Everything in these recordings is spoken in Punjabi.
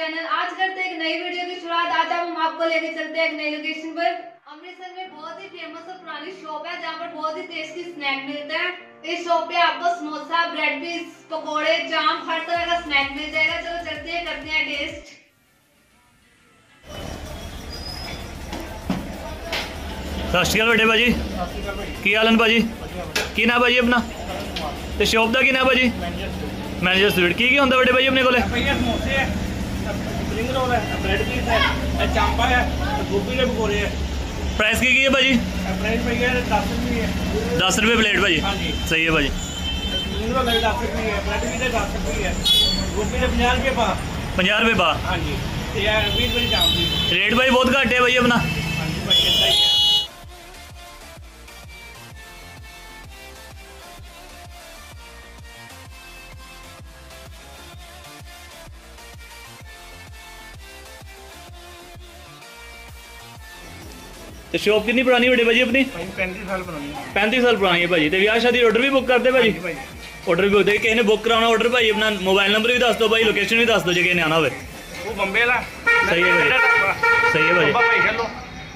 माय यूट्यूब चैनल आज करते हैं एक नई वीडियो की शुरुआत आज हम आपको लेके चलते हैं एक नई लोकेशन पर अमृतसर में बहुत ही फेमस और पुरानी शॉप है जहाँ पर बहुत ही टेस्टी स्नैक मिलता है इस शॉप पे आपको समोसा ब्रेड पीस पकोड़े जाम हर तरह का स्नैक मिल जाएगा चलो चलते हैं करते हैं टेस्ट ਸਤਿ ਸ਼੍ਰੀ ਅਕਾਲ ਵੱਡੇ ਭਾਜੀ ਕੀ ਹਾਲ ਹਨ ਭਾਜੀ ਕੀ ਨਾਮ ਭਾਜੀ ਆਪਣਾ ਤੇ ਸ਼ੌਪ ਦਾ ਕੀ ਨਾਮ ਭਾਜੀ ਮੈਨੇਜਰ ਸਵੀਟ ਕੀ ਕੀ ਹੁੰਦਾ ਵੱਡੇ ਭਾਜੀ ਆਪਣੇ ਕੋਲੇ ਭਈਆ ਸਮੋਸੇ ਹੈ ਸਪਰਿੰਗ ਰੋਲ ਹੈ ਬ੍ਰੈਡ ਪੀਸ ਹੈ ਇਹ ਚਾਂਪਾ ਹੈ ਇਹ ਗੋਭੀ ਦੇ ਪਕੌੜੇ ਹੈ। ਪ੍ਰਾਈਸ ਕੀ ਕੀ ਹੈ ਭਾਜੀ? ਇਹ ਪ੍ਰਾਈਸ ਭਈਆ 10 ਰੁਪਏ ਹੈ। 10 ਰੁਪਏ ਪਲੇਟ ਭਾਜੀ? ਹਾਂਜੀ। ਸਹੀ ਹੈ ਭਾਜੀ। ਸਪਰਿੰਗ ਰੋਲ ਹੈ 10 ਰੁਪਏ ਹੈ ਬ੍ਰੈਡ ਪੀਸ ਦੇ 10 ਰੁਪਏ ਹੈ। ਗੋਭੀ ਦੇ 50 ਰੁਪਏ ਪਾ। 50 ਰੁਪਏ ਬਾ ਹਾਂਜੀ। ਤੇ ਇਹ 20 ਰੁਪਏ ਚਾਂਪ ਦੀ ਰੇਟ ਭਾਈ ਬਹੁਤ ਘੱਟ ਹੈ ਭਾਈ ਆਪਣਾ। ਹਾਂਜੀ ਭਾਈ ਇਦਾਂ ਹੀ ਹੈ। ਤੇ ਸ਼ੌਪ ਕਿੰਨੀ ਪੁਰਾਣੀ ਵੱਡੇ ਭਾਜੀ ਆਪਣੀ? ਭਾਈ 35 ਸਾਲ ਪੁਰਾਣੀ ਹੈ। 35 ਸਾਲ ਪੁਰਾਣੀ ਹੈ ਭਾਜੀ। ਤੇ ਵਿਆਹ ਸ਼ਾਦੀ ਆਰਡਰ ਵੀ ਬੁੱਕ ਕਰਦੇ ਭਾਜੀ? ਭਾਈ। ਆਰਡਰ ਵੀ ਬੁੱਕ ਦੇ ਕਿਸੇ ਨੇ ਬੁੱਕ ਕਰਾਉਣਾ ਆਰਡਰ ਭਾਜੀ? ਆਪਣਾ ਮੋਬਾਈਲ ਨੰਬਰ ਵੀ ਦੱਸ ਦਿਓ ਭਾਈ ਲੋਕੇਸ਼ਨ ਵੀ ਦੱਸ ਦਿਓ ਜੇ ਕਿਸੇ ਨੇ ਆਣਾ ਹੋਵੇ। ਉਹ ਬੰਬੇ ਦਾ ਸਹੀ ਹੈ ਭਾਈ। ਸਹੀ ਹੈ ਭਾਜੀ। ਬੰਬਾ ਭਾਈ ਚਲੋ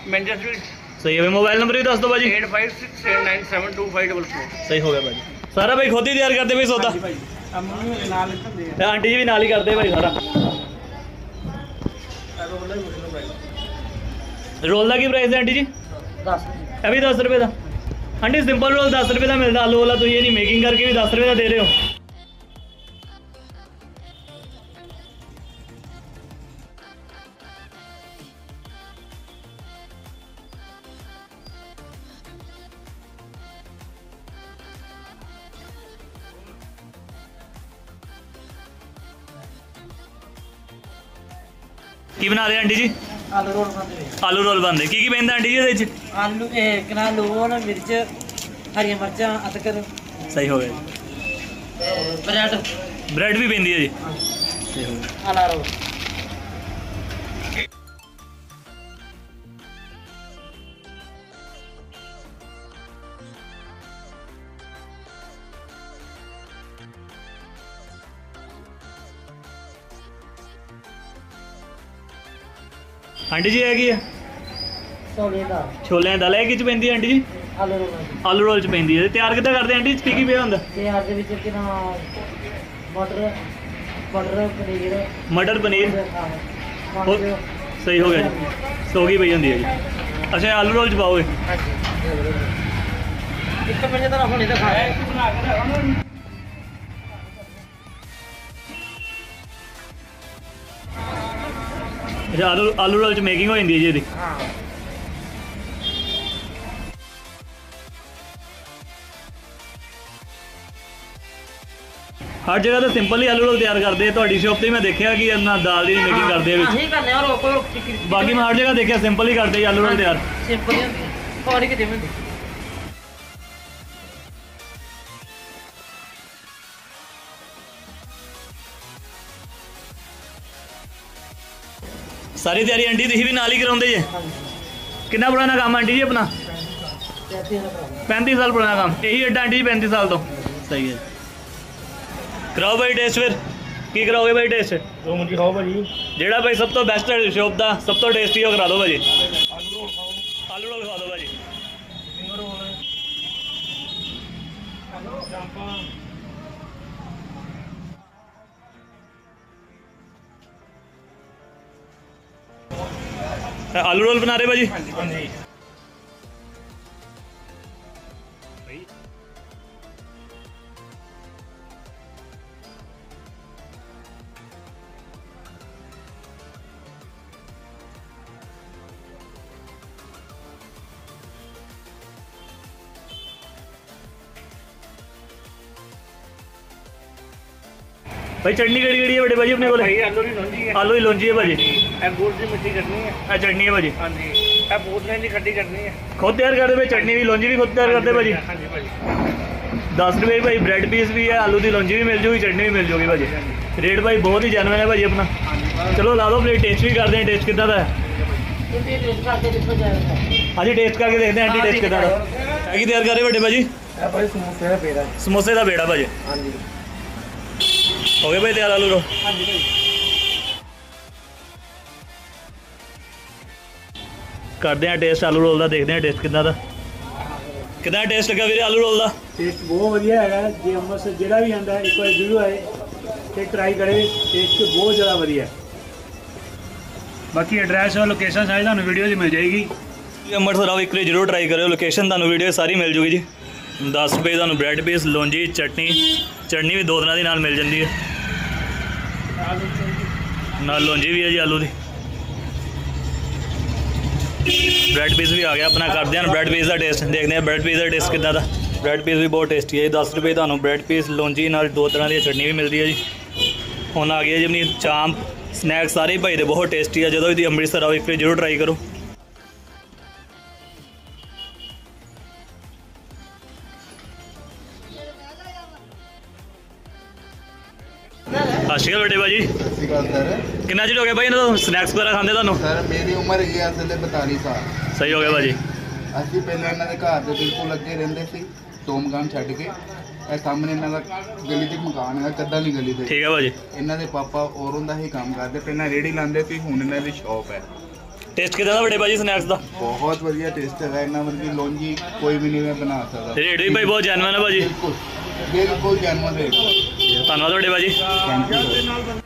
ਮੈਂਚਸਟਰ ਸਹੀ ਹੈ ਮੋਬਾਈਲ ਨੰਬਰ ਵੀ ਦੱਸ ਦਿਓ ਭਾਜੀ। 8567972544 ਸਹੀ ਹੋ ਗਿਆ ਭਾਜੀ। ਸਾਰਾ ਭਾਈ ਖੁਦ ਹੀ ਤਿਆਰ ਕਰਦੇ ਭਾਈ ਸੌਦਾ? ਭਾਈ। ਆਂਟੀ ਜੀ ਵੀ ਨਾਲ ਹੀ ਕਰਦੇ ਭਾਈ ਸਾਰਾ। ਰੋਲ ਦਾ ਕੀ ਪ੍ਰਾਈਸ ਹੈ ਆਂਟੀ ਜੀ? 10 ਇਹ ਵੀ 10 ਰੁਪਏ ਦਾ। ਆਂਟੀ ਸਿੰਪਲ ਰੋਲ 10 ਰੁਪਏ ਦਾ ਮਿਲਦਾ। ਆਲੂ ਵਾਲਾ ਤੁਸੀਂ ਇਹ ਨਹੀਂ ਮੇਕਿੰਗ ਕਰਕੇ ਵੀ 10 ਰੁਪਏ ਦਾ ਦੇ ਰਹੇ ਹੋ। ਕੀ ਬਣਾ ਰਹੇ ਆਂਟੀ ਜੀ? ਆਲੂ ਰੋਲ ਆਲੂ ਬਣਦੇ। ਕੀ ਕੀ ਪੈਂਦਾ ਆਂਟੀ ਜੀ ਇਹਦੇ ਵਿੱਚ? ਆਲੂ ਇਹ ਕਿਨਾ ਲੂਣ ਮਿਰਚ ਹਰੀਆਂ ਮਿਰਚਾਂ ਅਦਰਕ। ਸਹੀ ਹੋ ਗਿਆ ਜੀ। ਬ੍ਰੈਡ। ਬ੍ਰੈਡ ਵੀ ਪੈਂਦੀ ਹੈ ਜੀ। ਸਹੀ ਹੋ ਗਿਆ ਆਲਾ ਰੋਲ। ਆਂਟੀ ਜੀ ਇਹ ਕੀ ਹੈ ਸੋਲੇ ਦਾ। ਛੋਲਿਆਂ ਦਾ। ਲੈ ਕਿਚ ਪੈਂਦੀ ਹੈ ਆਂਟੀ ਜੀ? ਆਲੂ ਰੋਲ ਆਲੂ ਰੋਲ ਚ ਪੈਂਦੀ ਹੈ ਤਿਆਰ ਕਿੱਦਾਂ ਕਰਦੇ ਆਂਟੀ ਕੀ ਕੀ ਪਿਆ ਹੁੰਦਾ? ਤੇ ਦੇ ਵਿੱਚ ਕਿਨਾ ਮਟਰ ਮਟਰ ਪਨੀਰ। ਮਟਰ ਪਨੀਰ? ਮਟਰ, ਸਹੀ ਹੋ ਗਿਆ ਜੀ। ਸੋਗੀ ਪਈ ਹੁੰਦੀ ਹੈ ਜੀ। ਅੱਛਾ ਇਹ ਆਲੂ ਰੋਲ ਚ ਪਾਓਗੇ ਹਾਂਜੀ। ਇੱਕ ਮਿੰਟ ਤਾਂ ਹੁਣੇ ਤਾਂ ਅੱਛਾ ਆਲੂ ਆਲੂ ਰੋਲ ਚ ਮੇਕਿੰਗ ਹੋ ਜਾਂਦੀ ਹੈ ਜੀ ਇਹਦੀ। ਹਾਂ ਹਰ ਜਗ੍ਹਾ ਤੇ ਸਿੰਪਲ ਹੀ ਆਲੂ ਰੋਲ ਤਿਆਰ ਕਰਦੇ ਆ। ਤੁਹਾਡੀ ਸ਼ਾਪ ਤੇ ਮੈਂ ਦੇਖਿਆ ਕਿ ਇਹਨਾਂ ਦਾਲ ਦੀ ਮੇਕਿੰਗ ਕਰਦੇ ਆ ਵਿੱਚ। ਅਸੀਂ ਕਰਨੇ ਆ ਰੋਕ ਰੋਕ ਬਾਕੀ ਮੈਂ ਹਰ ਜਗ੍ਹਾ ਦੇਖਿਆ ਸਿੰਪਲ ਹੀ ਕਰਦੇ ਆ ਆਲੂ ਰੋਲ ਤਿਆਰ। ਸਿੰਪਲ ਹੀ ਹੁੰਦੀ ਹੋਰ ਕਿਤੇ ਵੀ ਹੁੰਦੀ। ਸਾਰੀ ਤਿਆਰੀ ਆਂਟੀ ਤੁਸੀਂ ਵੀ ਨਾਲ ਹੀ ਕਰਾਉਂਦੇ ਜੇ? ਕਿੰਨਾ ਪੁਰਾਣਾ ਕੰਮ ਆਂਟੀ ਜੀ ਆਪਣਾ? ਤੇ ਅਸੀਂ ਇਹਨਾਂ ਦਾ 35 ਸਾਲ ਪੁਰਾਣਾ ਕੰਮ। ਇਹੀ ਅੱਡਾ ਆਂਟੀ ਜੀ 35 ਸਾਲ ਤੋਂ। ਸਹੀ ਹੈ। ਕਰਾਓ ਭਾਈ ਟੇਸਟ ਫਿਰ। ਕੀ ਕਰਾਓਗੇ ਭਾਈ ਟੇਸਟ? ਜੋ ਮੁੰਜੀ ਖਾਓ ਭਾਜੀ। ਜਿਹੜਾ ਭਾਈ ਸਭ ਤੋਂ ਬੈਸਟ ਹੈ ਸ਼ੌਪ ਦਾ ਸਭ ਤੋਂ ਟੇਸਟੀ ਉਹ ਕਰਾ ਦਿਓ ਭਾਜੀ। ਆਲੂ ਰੋਲ ਖਾਓ। ਆਲੂ ਰੋਲ ਖਵਾ ਦਿਓ ਭਾਜੀ। Spring roll. ਆਲੂ ਚਾਂਪਾ ਆਲੂ ਰੋਲ ਬਣਾ ਰਹੇ ਭਾਜੀ? ਹਾਂਜੀ ਭਾਈ ਚਟਨੀ ਕਿਹੜੀ ਕਿਹੜੀ ਹੈ ਵੱਡੇ ਭਾਜੀ ਆਪਣੇ ਕੋਲ ਭਾਈ ਆਲੂ ਦੀ ਲੋਂਜੀ ਹੈ ਆਲੂ ਦੀ ਲੋਂਜੀ ਹੈ ਭਾਜੀ ਇਹ ਗੁੜ ਦੀ ਮਿੱਠੀ ਚਟਨੀ ਹੈ ਇਹ ਚਟਨੀ ਹੈ ਭਾਜੀ ਹਾਂਜੀ ਇਹ ਬੋਤਲਾਂ ਦੀ ਖੱਟੀ ਚਟਨੀ ਹੈ ਖੁਦ ਤਿਆਰ ਕਰਦੇ ਭਾਈ ਚਟਨੀ ਵੀ ਲੋਂਜੀ ਵੀ ਖੁਦ ਤਿਆਰ ਕਰਦੇ ਭਾਜੀ ਹਾਂਜੀ ਭਾਜੀ 10 ਰੁਪਏ ਭਾਈ ਬ੍ਰੈਡ ਪੀਸ ਵੀ ਹੈ ਆਲੂ ਦੀ ਲੋਂਜੀ ਵੀ ਮਿਲ ਜੂਗੀ ਚਟਨੀ ਵੀ ਮਿਲ ਜੂਗੀ ਭਾਜੀ ਰੇਟ ਭਾਈ ਬਹੁਤ ਹੀ ਜੈਨੂਇਨ ਹੈ ਭਾਜੀ ਆਪਣਾ ਹਾਂਜੀ ਚਲੋ ਲਾ ਦਿਓ ਪਲੇਟ ਟੇਸਟ ਵੀ ਕਰਦੇ ਹਾਂ ਟੇਸਟ ਕਿੱਦਾਂ ਦਾ ਹੈ ਇਹ ਤੇ ਟੇਸਟ ਕਰਕੇ ਦੇਖੋ ਜਾਏਗਾ ਹਾਂਜੀ ਟੇਸਟ ਕਰਕੇ ਦੇਖਦੇ ਹਾਂ ਆਂਟੀ ਟੇਸਟ ਕਿੱਦਾਂ ਦਾ ਹੈ ਕੀ ਤਿਆਰ ਕਰ ਰਹੇ ਵੱਡੇ ਭਾਜੀ ਇਹ ਭਾਈ ਸਮੋਸੇ ਦਾ ਪੇੜਾ ਸਮੋਸੇ ਦਾ ਬੇੜਾ ਭਾਜੀ ਹਾਂਜੀ ਹੋ ਗਏ ਬਈ ਤਿਆਰ ਆਲੂ ਰੋ ਹਾਂਜੀ ਭਾਈ ਕਰਦੇ ਆ ਟੇਸਟ ਆਲੂ ਰੋਲ ਦਾ ਦੇਖਦੇ ਆ ਟੇਸਟ ਕਿੰਨਾ ਦਾ। ਕਿੰਨਾ ਟੇਸਟ ਲੱਗਾ ਵੀਰੇ ਆਲੂ ਰੋਲ ਦਾ? ਟੇਸਟ ਬਹੁਤ ਵਧੀਆ ਹੈਗਾ। ਜੇ ਅੰਮ੍ਰਿਤਸਰ ਜਿਹੜਾ ਵੀ ਆਂਦਾ ਇੱਕ ਵਾਰ ਜ਼ਰੂਰ ਆਏ ਤੇ ਟਰਾਈ ਕਰੇ। ਟੇਸਟ ਬਹੁਤ ਜ਼ਿਆਦਾ ਵਧੀਆ ਬਾਕੀ ਐਡਰੈਸ ਔਰ ਲੋਕੇਸ਼ਨ ਸਾਰੀ ਤੁਹਾਨੂੰ ਵੀਡੀਓ 'ਚ ਮਿਲ ਜਾਏਗੀ। ਅੰਮ੍ਰਿਤਸਰ ਆਓ ਇੱਕ ਵਾਰ ਜ਼ਰੂਰ ਟਰਾਈ ਕਰਿਓ। ਲੋਕੇਸ਼ਨ ਤੁਹਾਨੂੰ ਵੀਡੀਓ ਸਾਰੀ ਮਿਲ ਜੂਗੀ ਜੀ। 10 ਰੁਪਏ ਤੁਹਾਨੂੰ ਬ੍ਰੈਡ ਪੀਸ ਲੌਂਜੀ ਚਟਨੀ ਚਟਨੀ ਵੀ ਦੋ ਦਿਨਾਂ ਦੀ ਨਾਲ ਮਿਲ ਜਾਂਦੀ ਹੈ। ਨਾਲ ਲੌਂਜੀ ਵੀ ਹੈ ਜੀ ਆਲੂ ਦੀ। ਬ੍ਰੈਡ ਪੀਸ ਵੀ ਆ ਗਿਆ ਆਪਣਾ, ਕਰਦੇ ਹਾਂ ਬ੍ਰੈਡ ਪੀਸ ਦਾ ਟੇਸਟ ਦੇਖਦੇ ਹਾਂ ਬ੍ਰੈਡ ਪੀਸ ਦਾ ਟੇਸਟ ਕਿੱਦਾਂ ਦਾ। ਬ੍ਰੈਡ ਪੀਸ ਵੀ ਬਹੁਤ ਟੇਸਟੀ ਹੈ 10 ਰੁਪਏ ਤੁਹਾਨੂੰ ਬ੍ਰੈਡ ਪੀਸ ਲੌਂਜੀ ਨਾਲ ਦੋ ਤਰ੍ਹਾਂ ਦੀ ਚਟਨੀ ਵੀ ਮਿਲਦੀ ਹੈ ਜੀ। ਹੁਣ ਆ ਗਈ ਹੈ ਜੀ ਆਪਣੀ ਚਾਂਪ ਸਨੈਕ ਸਾਰੇ ਹੀ ਭਾਈ ਦੇ ਬਹੁਤ ਟੇਸਟੀ ਆ, ਜਦੋਂ ਵੀ ਤੁਸੀਂ ਅੰਮ੍ਰਿਤਸਰ ਆਓ ਇੱਕ ਵਾਰੀ ਜ਼ਰੂਰ ਟਰਾਈ ਕਰੋ। ਸਤਿ ਸ਼੍ਰੀ ਅਕਾਲ ਬੇਟੇ ਸ਼੍ਰੀ ਅਕਾਲ ਸਰ ਕਿੰਨਾ ਚਿਰ ਹੋ ਗਿਆ ਭਾਈ ਇਹਨਾਂ ਤੋਂ ਸਨੈਕਸ ਵਗੈਰਾ ਖਾਂਦੇ ਤੁਹਾਨੂੰ? ਸਰ ਮੇਰੀ ਉਮਰ ਹੈਗੀ ਆ ਅਸਲ 42 ਸਾਲ। ਸਹੀ ਹੋ ਗਿਆ ਭਾਜੀ। ਅਸੀਂ ਪਹਿਲਾਂ ਇਹਨਾਂ ਦੇ ਘਰ ਦੇ ਬਿਲਕੁਲ ਅੱਗੇ ਰਹਿੰਦੇ ਸੀ ਦੋ ਮਕਾਨ ਛੱਡ ਕੇ। ਇਹ ਸਾਹਮਣੇ ਇਹਨਾਂ ਦਾ ਗਲੀ ਇੱਕ ਮਕਾਨ ਹੈਗਾ ਕੱਦਾਂ ਦੀ ਗਲੀ ਦੇ ਠੀਕ ਹੈ ਭਾਜੀ। ਇਹਨਾਂ ਦੇ ਪਾਪਾ ਔਰੋਂ ਦਾ ਹੀ ਕੰਮ ਕਰਦੇ। ਪਹਿਲਾਂ ਰੇੜੀ ਲਾਉਂਦੇ ਸੀ ਹੁਣ ਇਹਨਾਂ ਦੀ ਸ਼ਾਪ ਹੈ। ਟੇਸਟ ਕਿਦਾਂ ਦਾ ਬੜੇ ਭਾਜੀ ਸਨੈਕਸ ਦਾ? ਬਹੁਤ ਵਧੀਆ ਟੇਸਟ ਹੈਗਾ ਇਹਨਾਂ ਵਰਗੀ ਲੌਂਜੀ ਕੋਈ ਵੀ ਨਹੀਂ ਬਣਾ ਸਕਦਾ। ਰੇਟ ਵੀ ਭਾਈ ਬਹੁਤ ਜੈਨੂਇਨ ਹੈ ਭਾਜੀ। ਬਿਲਕੁਲ। ਬਿਲਕੁਲ ਜੈਨੂਅਨ ਰੇਟ ਧੰਨਵਾਦ ਬੜੇ ਭਾਜੀ ਥੈਂਕ ਯੂ